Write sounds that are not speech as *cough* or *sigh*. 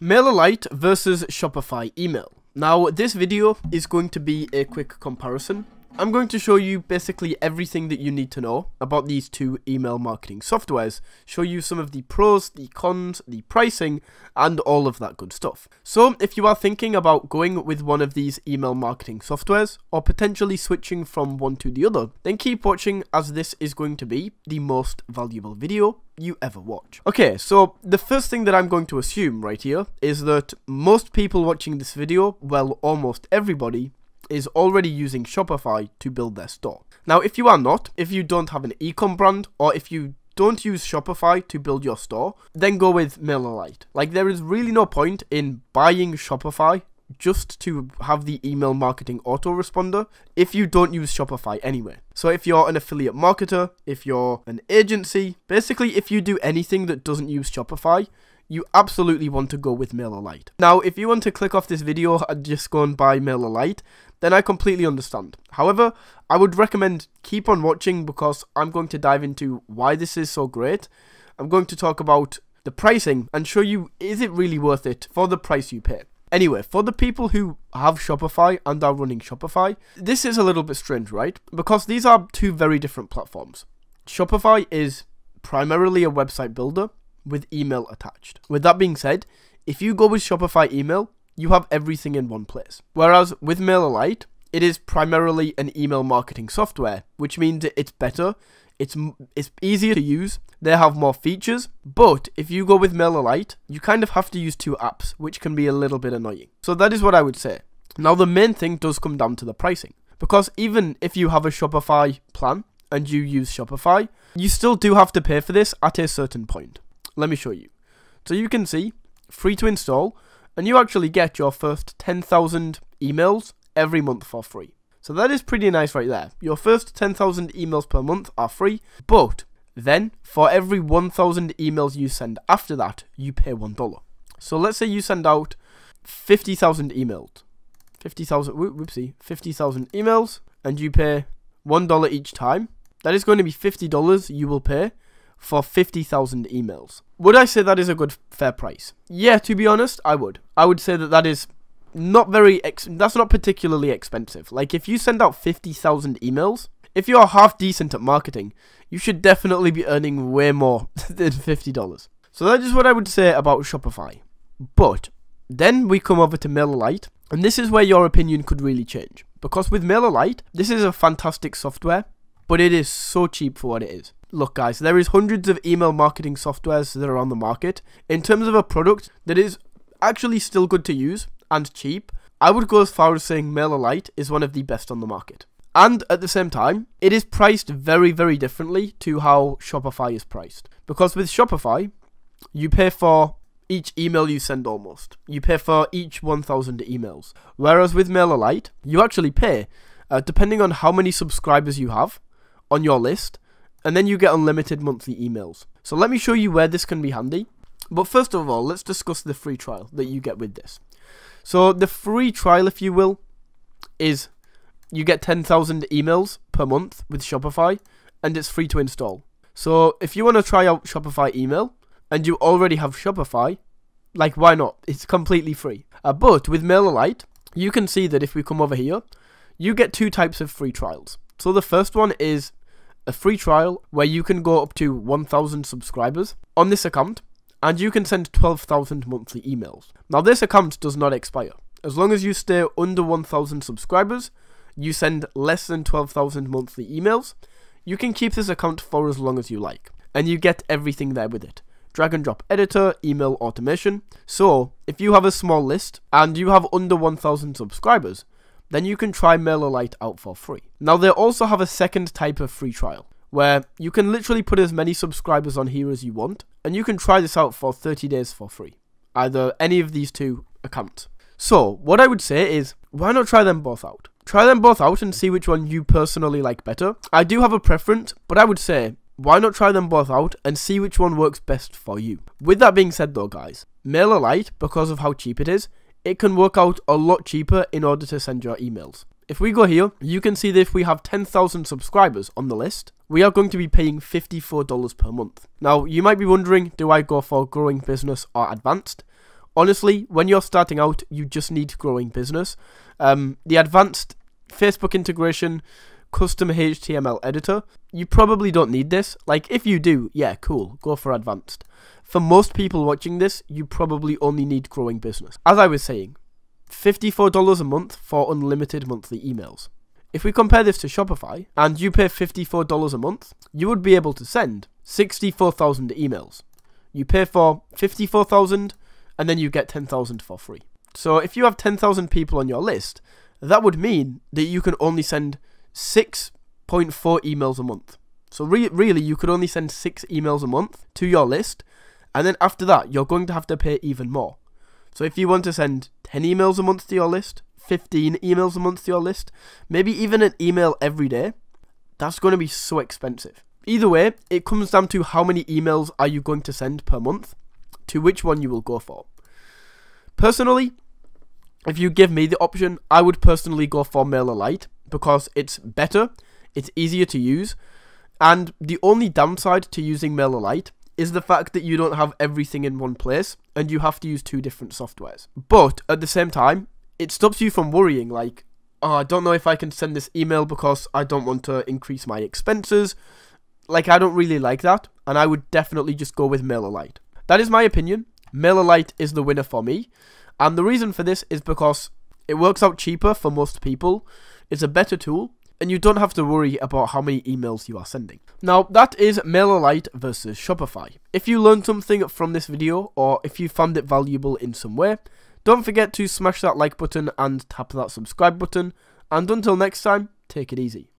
MailerLite versus Shopify email. Now, this video is going to be a quick comparison. I'm going to show you basically everything that you need to know about these two email marketing softwares, show you some of the pros, the cons, the pricing, and all of that good stuff. So, if you are thinking about going with one of these email marketing softwares, or potentially switching from one to the other, then keep watching as this is going to be the most valuable video you ever watch. Okay, so the first thing that I'm going to assume right here is that most people watching this video, well, almost everybody, is already using Shopify to build their store. Now, if you are not, if you don't have an ecom brand, or if you don't use Shopify to build your store, then go with MailerLite. Like, there is really no point in buying Shopify just to have the email marketing autoresponder if you don't use Shopify anyway. So if you're an affiliate marketer, if you're an agency, basically if you do anything that doesn't use Shopify, you absolutely want to go with MailerLite. Now, if you want to click off this video and just go and buy MailerLite, then I completely understand. However, I would recommend keep on watching because I'm going to dive into why this is so great. I'm going to talk about the pricing and show you is it really worth it for the price you pay. Anyway, for the people who have Shopify and are running Shopify, this is a little bit strange, right? Because these are two very different platforms. Shopify is primarily a website builder with email attached. With that being said, if you go with Shopify email, you have everything in one place. Whereas with MailerLite, it is primarily an email marketing software, which means it's better, it's it's easier to use, they have more features, but if you go with MailerLite, you kind of have to use two apps, which can be a little bit annoying. So that is what I would say. Now the main thing does come down to the pricing, because even if you have a Shopify plan and you use Shopify, you still do have to pay for this at a certain point. Let me show you. So you can see, free to install, and you actually get your first 10,000 emails every month for free. So that is pretty nice right there. Your first 10,000 emails per month are free, but then for every 1,000 emails you send after that, you pay $1. So let's say you send out 50,000 emails. 50,000, whoopsie, 50,000 emails, and you pay $1 each time. That is going to be $50 you will pay for 50,000 emails. Would I say that is a good fair price? Yeah, to be honest, I would. I would say that that is not very that's not particularly expensive. Like if you send out 50,000 emails, if you are half decent at marketing, you should definitely be earning way more *laughs* than $50. So that is what I would say about Shopify. But then we come over to MailerLite, and this is where your opinion could really change. Because with MailerLite, this is a fantastic software, but it is so cheap for what it is. Look guys, there is hundreds of email marketing softwares that are on the market. In terms of a product that is actually still good to use and cheap, I would go as far as saying MailerLite is one of the best on the market. And at the same time, it is priced very, very differently to how Shopify is priced. Because with Shopify, you pay for each email you send almost. You pay for each 1000 emails. Whereas with MailerLite, you actually pay, uh, depending on how many subscribers you have on your list, and then you get unlimited monthly emails. So let me show you where this can be handy. But first of all, let's discuss the free trial that you get with this. So the free trial, if you will, is you get 10,000 emails per month with Shopify, and it's free to install. So if you want to try out Shopify email, and you already have Shopify, like why not? It's completely free. Uh, but with MailerLite, you can see that if we come over here, you get two types of free trials. So the first one is a free trial where you can go up to 1000 subscribers on this account and you can send 12,000 monthly emails. Now this account does not expire. As long as you stay under 1000 subscribers, you send less than 12,000 monthly emails, you can keep this account for as long as you like. And you get everything there with it. Drag and drop editor, email automation. So, if you have a small list and you have under 1000 subscribers, then you can try MailerLite out for free. Now they also have a second type of free trial, where you can literally put as many subscribers on here as you want, and you can try this out for 30 days for free. Either any of these two accounts. So, what I would say is, why not try them both out? Try them both out and see which one you personally like better. I do have a preference, but I would say, why not try them both out and see which one works best for you? With that being said though guys, MailerLite, because of how cheap it is, it can work out a lot cheaper in order to send your emails. If we go here, you can see that if we have 10,000 subscribers on the list, we are going to be paying $54 per month. Now, you might be wondering, do I go for growing business or advanced? Honestly, when you're starting out, you just need growing business. Um, the advanced Facebook integration, custom HTML editor, you probably don't need this. Like, if you do, yeah, cool, go for advanced. For most people watching this, you probably only need growing business. As I was saying, $54 a month for unlimited monthly emails. If we compare this to Shopify, and you pay $54 a month, you would be able to send 64,000 emails. You pay for 54,000 and then you get 10,000 for free. So if you have 10,000 people on your list, that would mean that you can only send 6.4 emails a month. So re really, you could only send 6 emails a month to your list, and then after that, you're going to have to pay even more. So if you want to send 10 emails a month to your list, 15 emails a month to your list, maybe even an email every day, that's going to be so expensive. Either way, it comes down to how many emails are you going to send per month, to which one you will go for. Personally, if you give me the option, I would personally go for MailerLite because it's better, it's easier to use, and the only downside to using MailerLite is the fact that you don't have everything in one place and you have to use two different softwares. But at the same time, it stops you from worrying like, oh, I don't know if I can send this email because I don't want to increase my expenses. Like, I don't really like that, and I would definitely just go with MailerLite. That is my opinion. MailerLite is the winner for me, and the reason for this is because it works out cheaper for most people, it's a better tool, and you don't have to worry about how many emails you are sending. Now, that is MailerLite versus Shopify. If you learned something from this video, or if you found it valuable in some way, don't forget to smash that like button and tap that subscribe button, and until next time, take it easy.